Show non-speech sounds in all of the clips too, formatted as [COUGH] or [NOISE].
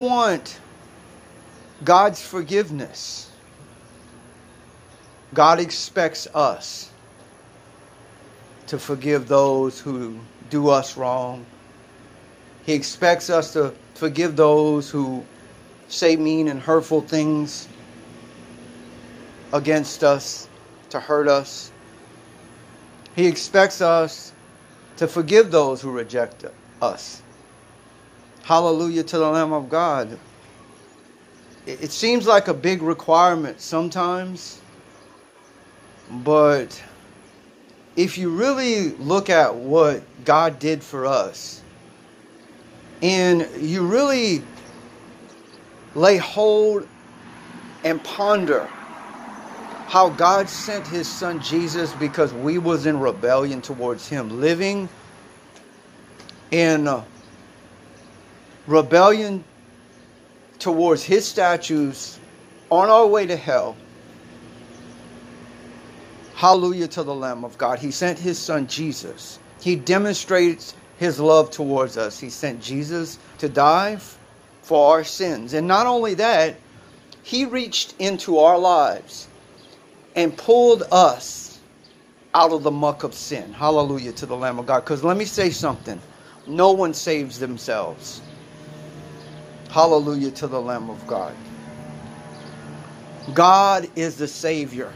want God's forgiveness, God expects us to forgive those who do us wrong. He expects us to forgive those who say mean and hurtful things against us, to hurt us. He expects us to forgive those who reject us. Hallelujah to the Lamb of God. It seems like a big requirement sometimes, but if you really look at what God did for us, and you really lay hold and ponder how God sent his son Jesus because we was in rebellion towards him, living in rebellion towards his statues on our way to hell. Hallelujah to the Lamb of God. He sent his son Jesus. He demonstrates his love towards us. He sent Jesus to die for our sins. And not only that, he reached into our lives and pulled us out of the muck of sin. Hallelujah to the Lamb of God. Because let me say something no one saves themselves. Hallelujah to the Lamb of God. God is the Savior.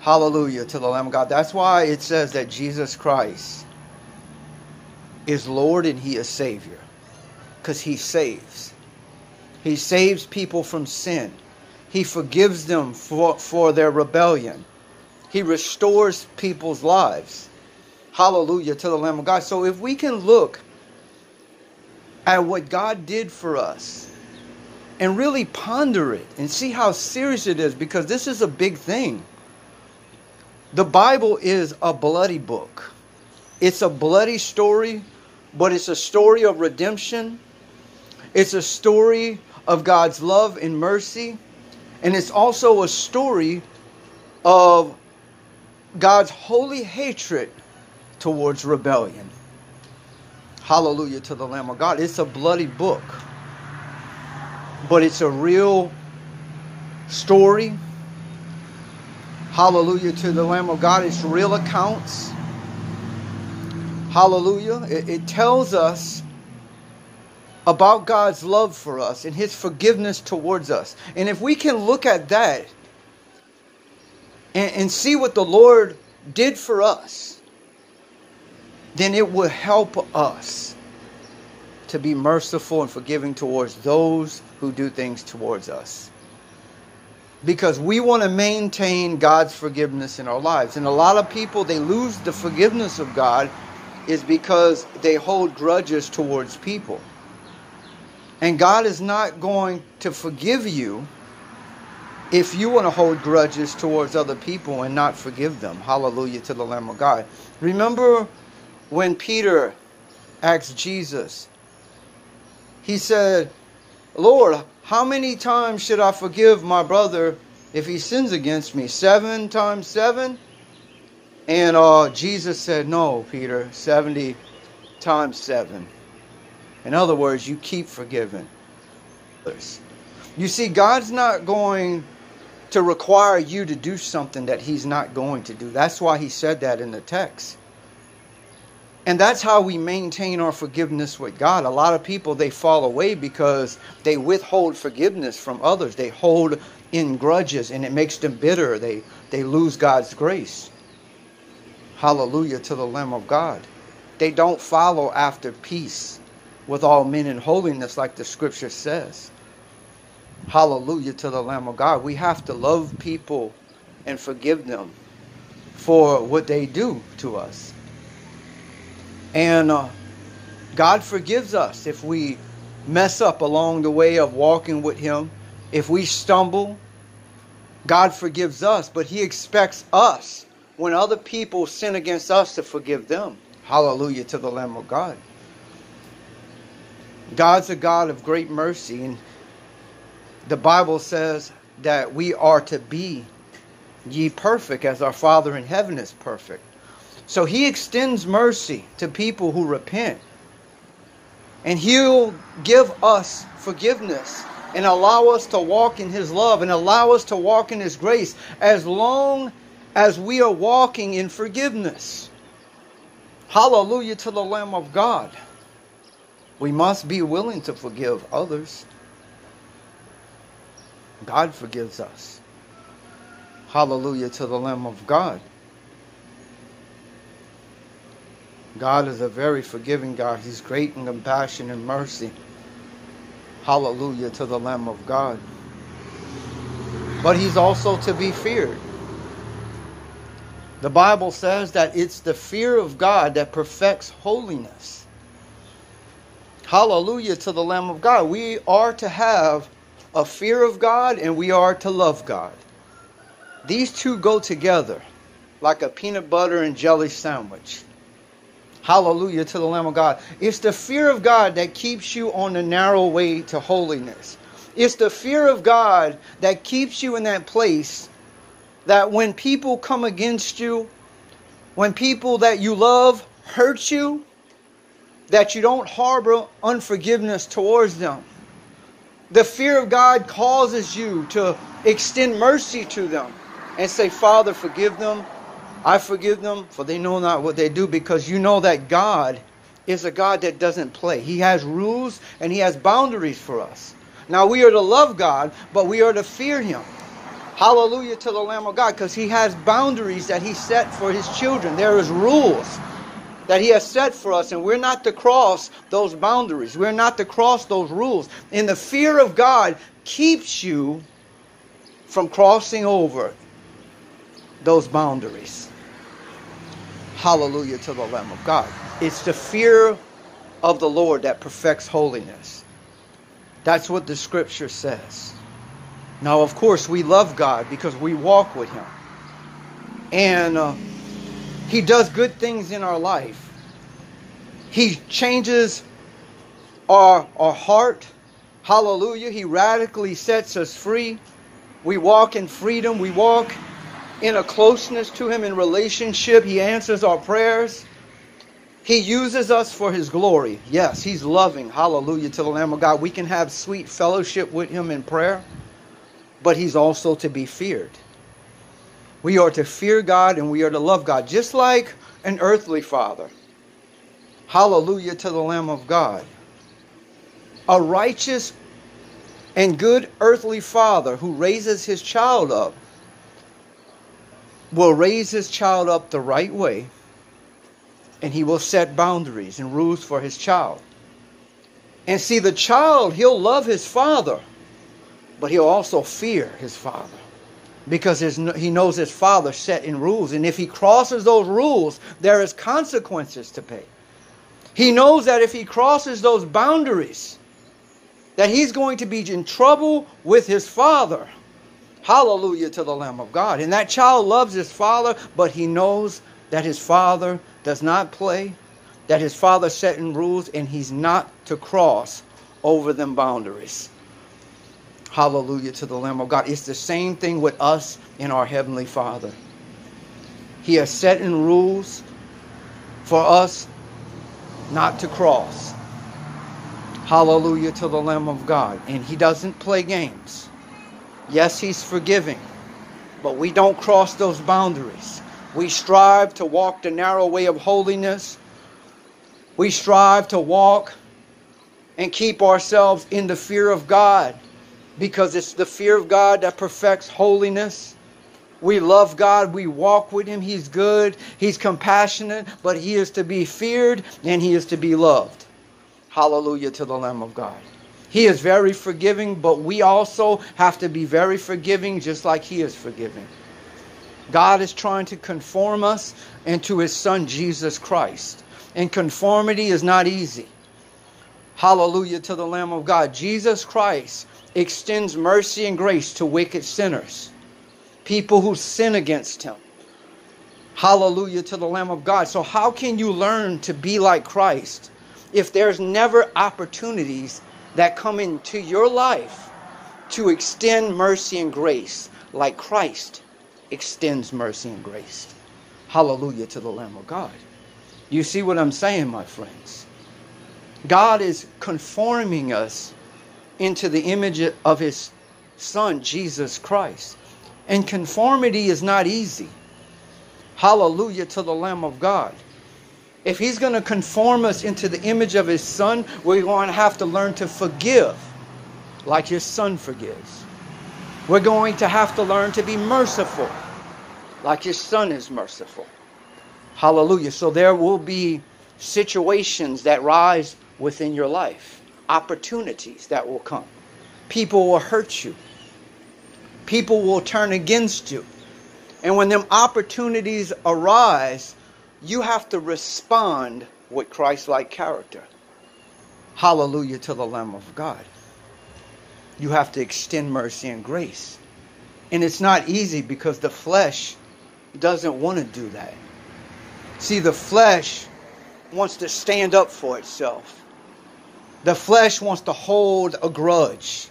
Hallelujah to the Lamb of God. That's why it says that Jesus Christ is Lord and He is Savior. Because He saves. He saves people from sin. He forgives them for, for their rebellion. He restores people's lives. Hallelujah to the Lamb of God. So if we can look at what God did for us and really ponder it and see how serious it is because this is a big thing. The Bible is a bloody book. It's a bloody story, but it's a story of redemption. It's a story of God's love and mercy. And it's also a story of God's holy hatred towards rebellion. Hallelujah to the Lamb of God. It's a bloody book, but it's a real story. Hallelujah to the Lamb of God. It's real accounts. Hallelujah. It, it tells us about God's love for us and His forgiveness towards us. And if we can look at that and, and see what the Lord did for us, then it will help us to be merciful and forgiving towards those who do things towards us. Because we want to maintain God's forgiveness in our lives. And a lot of people, they lose the forgiveness of God is because they hold grudges towards people. And God is not going to forgive you if you want to hold grudges towards other people and not forgive them. Hallelujah to the Lamb of God. Remember when Peter asked Jesus, he said, Lord, how many times should I forgive my brother if he sins against me? Seven times seven? And uh, Jesus said, No, Peter, 70 times seven. In other words, you keep forgiving. You see, God's not going to require you to do something that He's not going to do. That's why He said that in the text. And that's how we maintain our forgiveness with God. A lot of people they fall away because they withhold forgiveness from others. They hold in grudges and it makes them bitter. They they lose God's grace. Hallelujah to the Lamb of God. They don't follow after peace with all men in holiness like the scripture says. Hallelujah to the Lamb of God. We have to love people and forgive them for what they do to us. And uh, God forgives us if we mess up along the way of walking with Him. If we stumble, God forgives us, but He expects us when other people sin against us to forgive them. Hallelujah to the Lamb of God. God's a God of great mercy, and the Bible says that we are to be ye perfect as our Father in heaven is perfect. So he extends mercy to people who repent. And He'll give us forgiveness and allow us to walk in His love and allow us to walk in His grace as long as we are walking in forgiveness. Hallelujah to the Lamb of God. We must be willing to forgive others. God forgives us. Hallelujah to the Lamb of God. God is a very forgiving God. He's great in compassion and mercy. Hallelujah to the Lamb of God. But he's also to be feared. The Bible says that it's the fear of God that perfects holiness. Hallelujah to the Lamb of God. We are to have a fear of God and we are to love God. These two go together like a peanut butter and jelly sandwich. Hallelujah to the Lamb of God. It's the fear of God that keeps you on the narrow way to holiness. It's the fear of God that keeps you in that place that when people come against you, when people that you love hurt you, that you don't harbor unforgiveness towards them. The fear of God causes you to extend mercy to them and say, Father, forgive them I forgive them, for they know not what they do, because you know that God is a God that doesn't play. He has rules and He has boundaries for us. Now we are to love God, but we are to fear Him. Hallelujah to the Lamb of God, because He has boundaries that He set for His children. There is rules that He has set for us, and we're not to cross those boundaries. We're not to cross those rules. And the fear of God keeps you from crossing over those boundaries. Hallelujah to the Lamb of God. It's the fear of the Lord that perfects holiness. That's what the scripture says. Now, of course, we love God because we walk with Him. And uh, He does good things in our life. He changes our, our heart. Hallelujah. He radically sets us free. We walk in freedom. We walk in a closeness to Him in relationship. He answers our prayers. He uses us for His glory. Yes, He's loving. Hallelujah to the Lamb of God. We can have sweet fellowship with Him in prayer, but He's also to be feared. We are to fear God and we are to love God, just like an earthly father. Hallelujah to the Lamb of God. A righteous and good earthly father who raises his child up will raise his child up the right way and he will set boundaries and rules for his child. And see, the child, he'll love his father, but he'll also fear his father because his, he knows his father set in rules. And if he crosses those rules, there is consequences to pay. He knows that if he crosses those boundaries, that he's going to be in trouble with his father. Hallelujah to the Lamb of God. And that child loves his father, but he knows that his father does not play, that his father set in rules, and he's not to cross over them boundaries. Hallelujah to the Lamb of God. It's the same thing with us and our Heavenly Father. He has set in rules for us not to cross. Hallelujah to the Lamb of God. And He doesn't play games. Yes, He's forgiving, but we don't cross those boundaries. We strive to walk the narrow way of holiness. We strive to walk and keep ourselves in the fear of God because it's the fear of God that perfects holiness. We love God. We walk with Him. He's good. He's compassionate, but He is to be feared and He is to be loved. Hallelujah to the Lamb of God. He is very forgiving, but we also have to be very forgiving just like He is forgiving. God is trying to conform us into His Son, Jesus Christ. And conformity is not easy. Hallelujah to the Lamb of God. Jesus Christ extends mercy and grace to wicked sinners, people who sin against Him. Hallelujah to the Lamb of God. So, how can you learn to be like Christ if there's never opportunities that come into your life to extend mercy and grace like Christ extends mercy and grace. Hallelujah to the Lamb of God. You see what I'm saying, my friends? God is conforming us into the image of his son, Jesus Christ. And conformity is not easy. Hallelujah to the Lamb of God. If he's going to conform us into the image of his son, we're going to have to learn to forgive like his son forgives. We're going to have to learn to be merciful like his son is merciful. Hallelujah. So there will be situations that rise within your life, opportunities that will come. People will hurt you. People will turn against you. And when them opportunities arise, you have to respond with Christ like character. Hallelujah to the Lamb of God. You have to extend mercy and grace. And it's not easy because the flesh doesn't want to do that. See, the flesh wants to stand up for itself. The flesh wants to hold a grudge.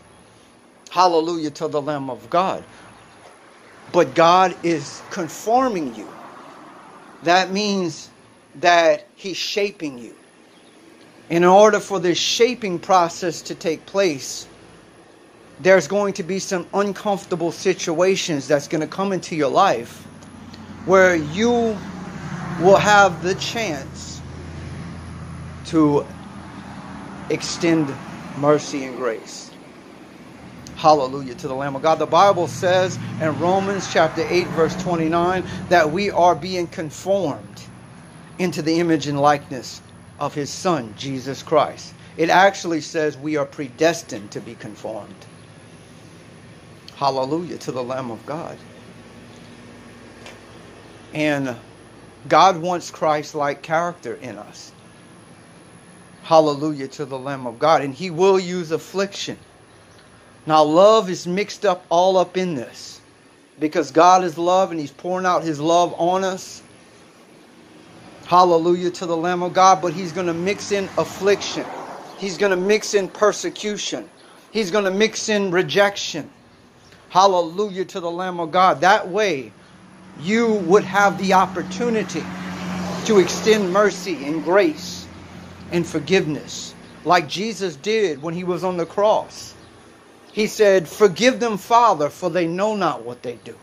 Hallelujah to the Lamb of God. But God is conforming you. That means that He's shaping you. In order for this shaping process to take place, there's going to be some uncomfortable situations that's going to come into your life where you will have the chance to extend mercy and grace. Hallelujah to the Lamb of God. The Bible says in Romans chapter 8, verse 29, that we are being conformed into the image and likeness of his Son, Jesus Christ. It actually says we are predestined to be conformed. Hallelujah to the Lamb of God. And God wants Christ like character in us. Hallelujah to the Lamb of God. And He will use affliction. Now, love is mixed up all up in this because God is love and He's pouring out His love on us. Hallelujah to the Lamb of God. But He's going to mix in affliction, He's going to mix in persecution, He's going to mix in rejection. Hallelujah to the Lamb of God. That way, you would have the opportunity to extend mercy and grace and forgiveness like Jesus did when he was on the cross. He said, Forgive them, Father, for they know not what they do.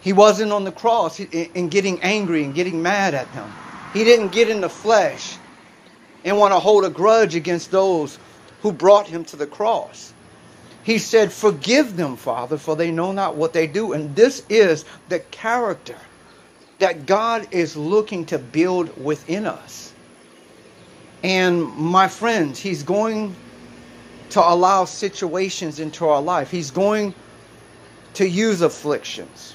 He wasn't on the cross and getting angry and getting mad at them. He didn't get in the flesh and want to hold a grudge against those who brought him to the cross. He said, Forgive them, Father, for they know not what they do. And this is the character that God is looking to build within us. And my friends, He's going to allow situations into our life, He's going to use afflictions.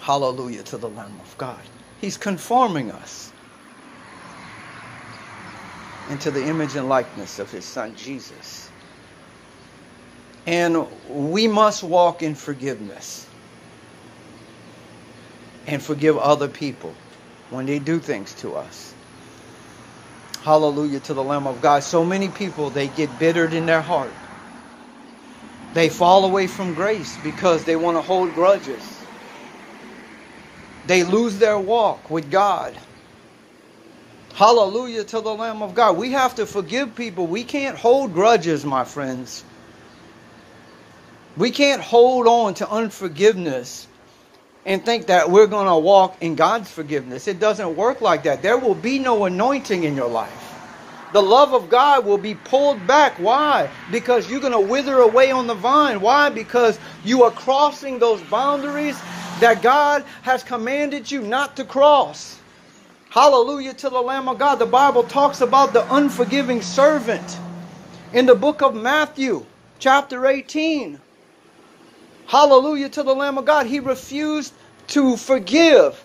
Hallelujah to the Lamb of God. He's conforming us into the image and likeness of His Son Jesus. And we must walk in forgiveness and forgive other people when they do things to us. Hallelujah to the Lamb of God. So many people, they get bittered in their heart. They fall away from grace because they want to hold grudges. They lose their walk with God. Hallelujah to the Lamb of God. We have to forgive people. We can't hold grudges, my friends. We can't hold on to unforgiveness and think that we're going to walk in God's forgiveness. It doesn't work like that. There will be no anointing in your life. The love of God will be pulled back. Why? Because you're going to wither away on the vine. Why? Because you are crossing those boundaries that God has commanded you not to cross. Hallelujah to the Lamb of God. The Bible talks about the unforgiving servant in the book of Matthew, chapter 18. Hallelujah to the Lamb of God. He refused to forgive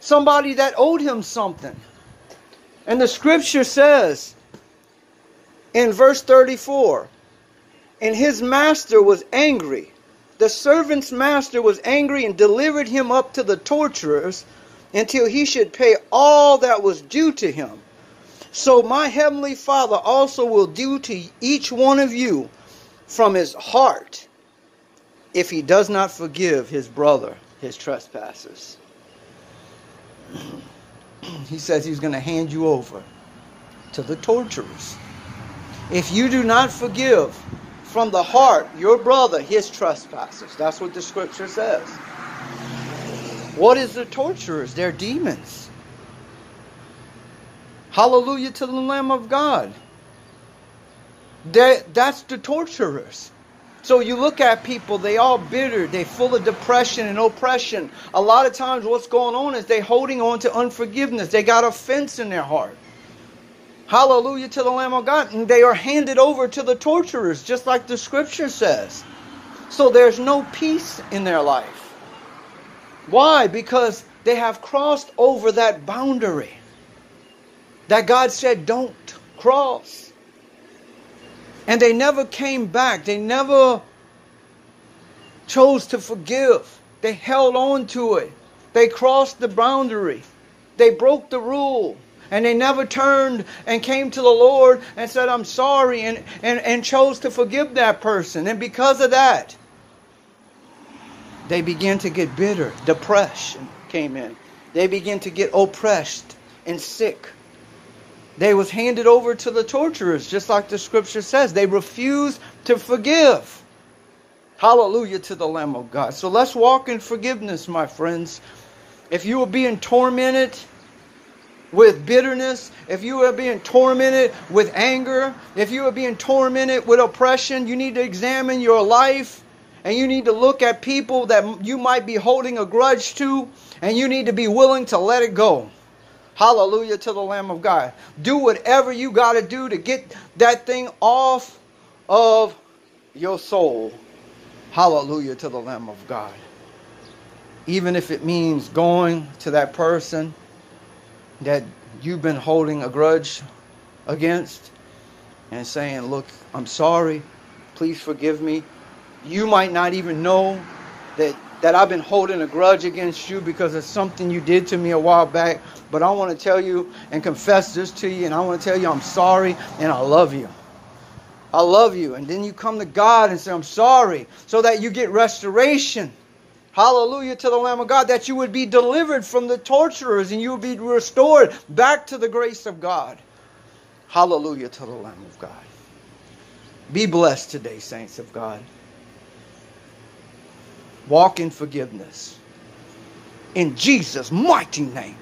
somebody that owed him something. And the scripture says in verse 34 And his master was angry. The servant's master was angry and delivered him up to the torturers until he should pay all that was due to him. So my heavenly Father also will do to each one of you from his heart if he does not forgive his brother his trespasses. [CLEARS THROAT] he says he's going to hand you over to the torturers. If you do not forgive from the heart your brother his trespasses, that's what the scripture says. What is the torturers? They're demons. Hallelujah to the Lamb of God. They're, that's the torturers. So you look at people, they all bitter, they full of depression and oppression. A lot of times what's going on is they holding on to unforgiveness. They got offense in their heart. Hallelujah to the Lamb of God. And they are handed over to the torturers, just like the scripture says. So there's no peace in their life. Why? Because they have crossed over that boundary that God said don't cross. And they never came back. They never chose to forgive. They held on to it. They crossed the boundary. They broke the rule. And they never turned and came to the Lord and said, I'm sorry, and, and, and chose to forgive that person. And because of that, they began to get bitter. Depression came in. They began to get oppressed and sick. They was handed over to the torturers, just like the scripture says. They refused to forgive. Hallelujah to the Lamb of God. So let's walk in forgiveness, my friends. If you are being tormented with bitterness, if you are being tormented with anger, if you are being tormented with oppression, you need to examine your life and you need to look at people that you might be holding a grudge to and you need to be willing to let it go. Hallelujah to the Lamb of God. Do whatever you got to do to get that thing off of your soul. Hallelujah to the Lamb of God. Even if it means going to that person that you've been holding a grudge against and saying, Look, I'm sorry. Please forgive me. You might not even know that that I've been holding a grudge against you because of something you did to me a while back. But I want to tell you and confess this to you, and I want to tell you I'm sorry and I love you. I love you. And then you come to God and say, I'm sorry, so that you get restoration. Hallelujah to the Lamb of God, that you would be delivered from the torturers and you would be restored back to the grace of God. Hallelujah to the Lamb of God. Be blessed today, saints of God. Walk in forgiveness. In Jesus' mighty name.